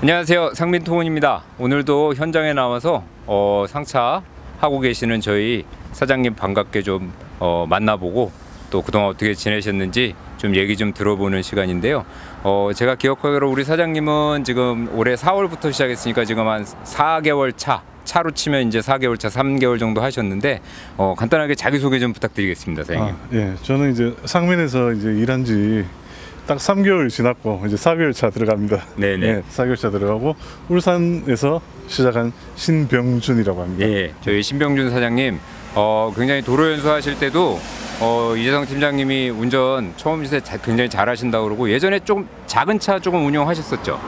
안녕하세요. 상민통운입니다. 오늘도 현장에 나와서 어, 상차 하고 계시는 저희 사장님 반갑게 좀 어, 만나보고 또 그동안 어떻게 지내셨는지 좀 얘기 좀 들어보는 시간인데요. 어, 제가 기억하기로 우리 사장님은 지금 올해 4월부터 시작했으니까 지금 한 4개월 차 차로 치면 이제 4개월 차 3개월 정도 하셨는데 어, 간단하게 자기소개 좀 부탁드리겠습니다 사장님. 아, 예, 저는 이제 상민에서 이제 일한 지 딱 3개월 지났고 이제 4개월 차 들어갑니다. 네네. 예, 4개월 차 들어가고 울산에서 시작한 신병준이라고 합니다. 예, 저희 신병준 사장님 어, 굉장히 도로 연수하실 때도 어, 이재성 팀장님이 운전 처음 자- 굉장히 잘하신다고 그러고 예전에 조금 작은 차 조금 운영하셨었죠.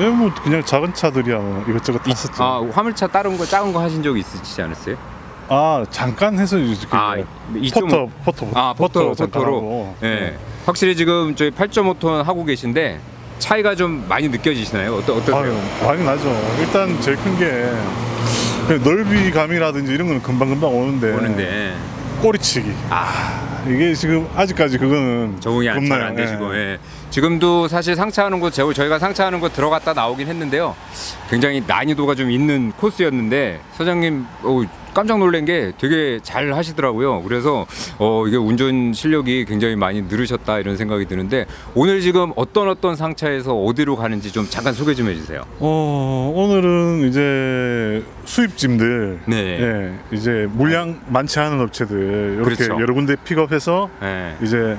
예, 뭐 그냥 작은 차들이야 뭐 이것저것 탔었죠. 아, 화물차 다른 거 작은 거 하신 적 있으시지 않았어요? 아, 잠깐 해서 그 아, 이쪽- 포터 포터 아, 포터 포터로. 예. 확실히 지금 저희 8.5톤 하고 계신데 차이가 좀 많이 느껴지시나요? 어떠, 어떠세요? 아유, 많이 나죠. 일단 제일 큰 게 넓이감이라든지 이런 거는 금방 금방 오는데 오는데 꼬리치기. 아, 이게 지금 아직까지 그거는 적응이 안- 겁나요. 잘안 예. 되시고 예. 지금도 사실 상차하는 곳 저희가 상차하는 곳 들어갔다 나오긴 했는데요. 굉장히 난이도가 좀 있는 코스였는데 사장님 어, 깜짝 놀란 게 되게 잘 하시더라고요. 그래서 어, 이게 운전 실력이 굉장히 많이 늘으셨다 이런 생각이 드는데 오늘 지금 어떤 어떤 상차에서 어디로 가는지 좀 잠깐 소개 좀 해주세요. 어 오늘은 이제 수입짐들 네. 예, 이제 물량 많지 않은 업체들 이렇게 그렇죠. 여러 군데 픽업해서 예. 이제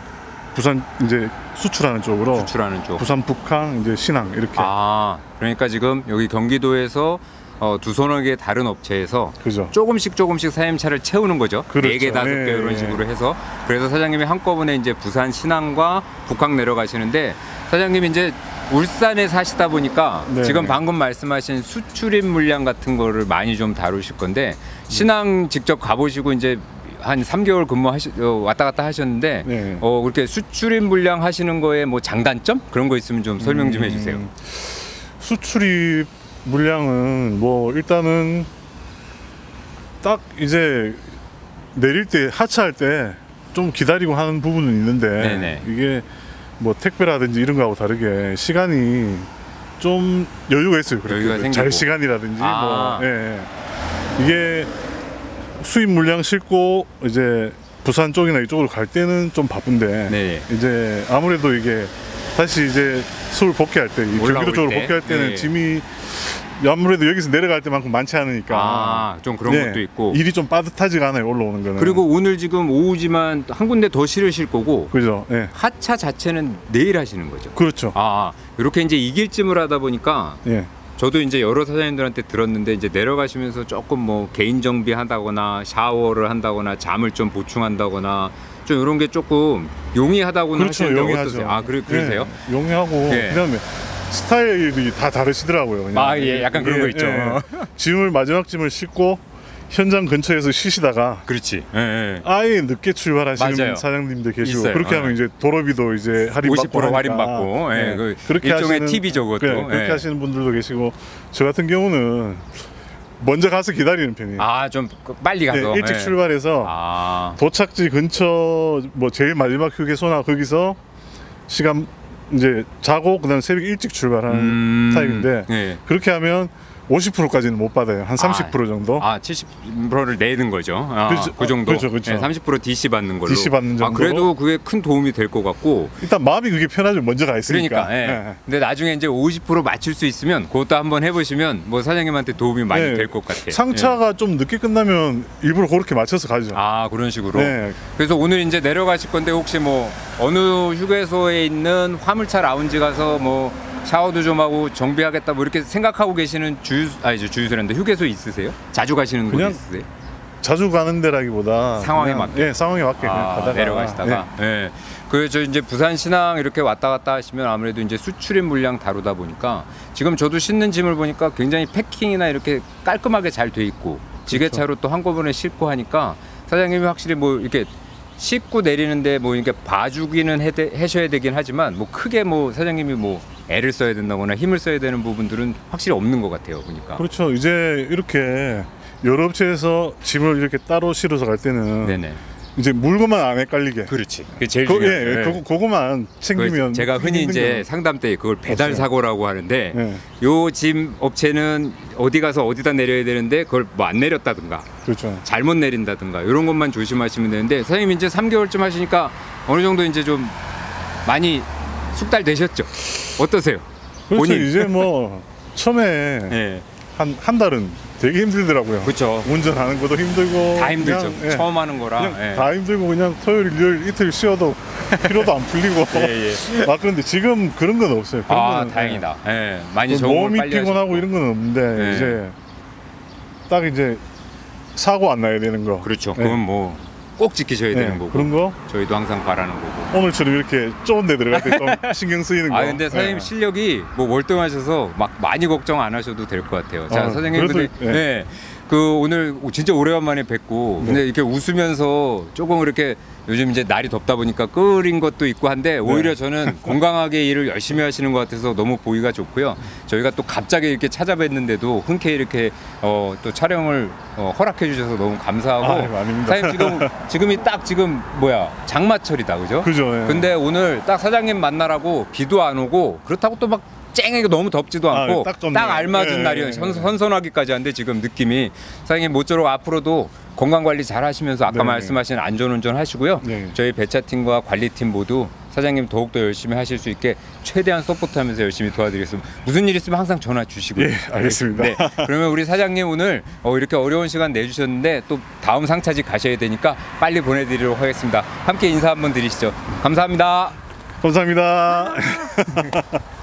부산 이제 수출하는 쪽으로 수출하는 쪽. 부산 북항 이제 신항 이렇게 아, 그러니까 지금 여기 경기도에서 어, 두 서너 개 다른 업체에서 그죠 조금씩 조금씩 사임차를 채우는 거죠. 그렇죠. 네 개, 다섯 개 네. 이런 식으로 해서 그래서 사장님이 한꺼번에 이제 부산 신항과 북항 내려가시는데 사장님이 이제 울산에 사시다 보니까 네. 지금 방금 말씀하신 수출입 물량 같은 거를 많이 좀 다루실 건데 신항 직접 가보시고 이제 한 3개월 근무하시 어, 왔다 갔다 하셨는데 네. 어 그렇게 수출입 물량 하시는 거에 뭐 장단점 그런 거 있으면 좀 설명 좀 해주세요. 음, 수출입 물량은 뭐 일단은 딱 이제 내릴 때 하차할 때 좀 기다리고 하는 부분은 있는데 네네. 이게 뭐 택배라든지 이런 거하고 다르게 시간이 좀 여유가 있어요. 그렇게 여유가 생기고. 잘 시간이라든지 아. 뭐 예, 예. 이게 수입 물량 싣고 이제 부산 쪽이나 이쪽으로 갈 때는 좀 바쁜데 네. 이제 아무래도 이게 다시 이제 서울 복귀할 때, 경기도 쪽으로 때? 복귀할 때는 네. 짐이 아무래도 여기서 내려갈 때만큼 많지 않으니까 아, 좀 그런 네, 것도 있고. 일이 좀 빠듯하지가 않아요 올라오는 거는 그리고 오늘 지금 오후지만 한 군데 더 실으실 거고 그죠 예 하차 자체는 내일 하시는 거죠. 그렇죠 아, 이렇게 이제 이길쯤을 하다 보니까 예 저도 이제 여러 사장님들한테 들었는데 이제 내려가시면서 조금 뭐 개인 정비한다거나 샤워를 한다거나 잠을 좀 보충한다거나 좀 이런 게 조금 용이하다고는 그렇죠 하시는데 용이하죠 어떠세요? 아, 그래, 그러세요? 예, 용이하고 예. 그다음에 스타일이 다 다르시더라고요 그냥. 아, 예, 약간 그런 거 있죠. 짐을 마지막 짐을 싣고 현장 근처에서 쉬시다가 그렇지. 예, 예. 아예 늦게 출발하시는 맞아요. 사장님들 계시고 있어요. 그렇게 하면 어. 이제 도로비도 이제 할인 50% 받고 할인. 받고, 예, 예. 그 그렇게 일종의 하시는- 팁이죠, 그것도. 그래, 그렇게 예. 하시는 분들도 계시고 저 같은 경우는 먼저 가서 기다리는 편이에요. 아, 좀 빨리 가서. 네, 일찍 예. 출발해서 아, 도착지 근처 뭐 제일 마지막 휴게소나 거기서 시간 이제 자고 그다음 새벽 일찍 출발하는 음, 타입인데 예. 그렇게 하면 50%까지는 못 받아요. 한 30% 정도. 아, 70%를 내는 거죠. 아, 그렇죠. 그 정도. 그렇죠, 그렇죠. 네, 30% DC 받는 걸로. DC 받는 아, 정도로. 그래도 그게 큰 도움이 될 것 같고. 일단 마음이 그게 편하죠. 먼저 가 있으니까. 그러니까. 예. 예. 근데 나중에 이제 50% 맞출 수 있으면 그것도 한번 해보시면 뭐 사장님한테 도움이 많이 네. 될것 같아요. 예. 상차가 좀 늦게 끝나면 일부러 그렇게 맞춰서 가죠. 아 그런 식으로. 네. 그래서 오늘 이제 내려가실 건데 혹시 뭐 어느 휴게소에 있는 화물차 라운지 가서 뭐 샤워도 좀 하고 정비하겠다 뭐 이렇게 생각하고 계시는 주유 아니 저 주유소란데 휴게소 있으세요? 자주 가시는 곳 그냥 있으세요? 자주 가는 데라기보다 상황에 그냥, 맞게? 예, 상황에 맞게 그냥 아, 가다가 내려가시다가 예. 그저 이제 부산 신항 이렇게 왔다 갔다 하시면 아무래도 이제 수출입 물량 다루다 보니까 지금 저도 싣는 짐을 보니까 굉장히 패킹이나 이렇게 깔끔하게 잘 돼 있고 지게차로 또 한꺼번에 싣고 하니까 사장님이 확실히 뭐 이렇게 싣고 내리는데 뭐 이렇게 봐주기는 해, 하셔야 되긴 하지만 뭐 크게 뭐 사장님이 뭐 애를 써야 된다거나 힘을 써야 되는 부분들은 확실히 없는 것 같아요 보니까. 그렇죠. 이제 이렇게 여러 업체에서 짐을 이렇게 따로 실어서 갈 때는 네네. 이제 물건만 안 헷갈리게. 그렇지. 그게 제일 그, 중요해요. 예, 예. 그거, 그거만 챙기면 그 제가 흔히 이제 거는. 상담 때 그걸 배달. 사고라고 하는데 예, 요짐 업체는 어디 가서 어디다 내려야 되는데 그걸 뭐 안 내렸다든가 그렇죠. 잘못 내린다든가 이런 것만 조심하시면 되는데 사장님 이제 3개월쯤 하시니까 어느 정도 이제 좀 많이 숙달 되셨죠? 어떠세요? 그렇죠. 본인. 이제 뭐 처음에 예. 한한 달은 되게 힘들더라고요. 그렇죠. 운전하는 것도 힘들고 다 힘들죠. 그냥, 예, 처음 하는 거라. 예. 다 힘들고 그냥 토요일 일요일 이틀 쉬어도 피로도 안 풀리고 예, 예. 막 그런데 지금 그런 건 없어요. 그런 아, 거는, 다행이다. 예. 예. 많이 뭐 적응을 몸이 피곤하고 하셨고. 이런 건 없는데 예. 이제 딱 이제 사고 안 나야 되는 거. 그렇죠. 예. 그건 뭐 꼭 지키셔야 예, 되는 거고. 그런 거 저희도 항상 바라는 거고. 오늘처럼 이렇게 좁은 데 들 어갈 때 좀 신경 쓰이는 거. 아 근데 사장님 예. 실력이 뭐 월등하셔서 막 많이 걱정 안 하셔도 될 것 같아요. 자 아, 사장님 근데 그래도, 예. 예. 그 오늘 진짜 오래간만에 뵙고 근데 이렇게 웃으면서 조금 이렇게 요즘 이제 날이 덥다 보니까 끓인 것도 있고 한데 오히려 저는 건강하게 일을 열심히 하시는 것 같아서 너무 보기가 좋고요. 저희가 또 갑자기 이렇게 찾아뵀는데도 흔쾌히 이렇게 어, 또 촬영을 어, 허락해 주셔서 너무 감사하고 아이고, 아닙니다. 사장님 지금 지금이 딱 지금 뭐야 장마철이다 그죠? 그죠. 예. 근데 오늘 딱 사장님 만나라고 비도 안 오고 그렇다고 또막 쨍하게 너무 덥지도 아, 않고 딱 딱, 좋네요. 알맞은 예, 날이에요. 예, 선, 예. 선선 하기까지 한데 지금 느낌이 사장님 모쪼록 앞으로도 건강 관리 잘 하시면서 아까 네. 말씀하신 안전운전 하시고요. 네. 저희 배차팀과 관리팀 모두 사장님 더욱더 열심히 하실 수 있게 최대한 서포트하면서 열심히 도와드리겠습니다. 무슨 일 있으면 항상 전화 주시고요. 예, 알겠습니다. 네. 그러면 우리 사장님 오늘 어, 이렇게 어려운 시간 내주셨는데 또 다음 상차지 가셔야 되니까 빨리 보내드리도록 하겠습니다. 함께 인사 한번 드리시죠. 감사합니다. 감사합니다.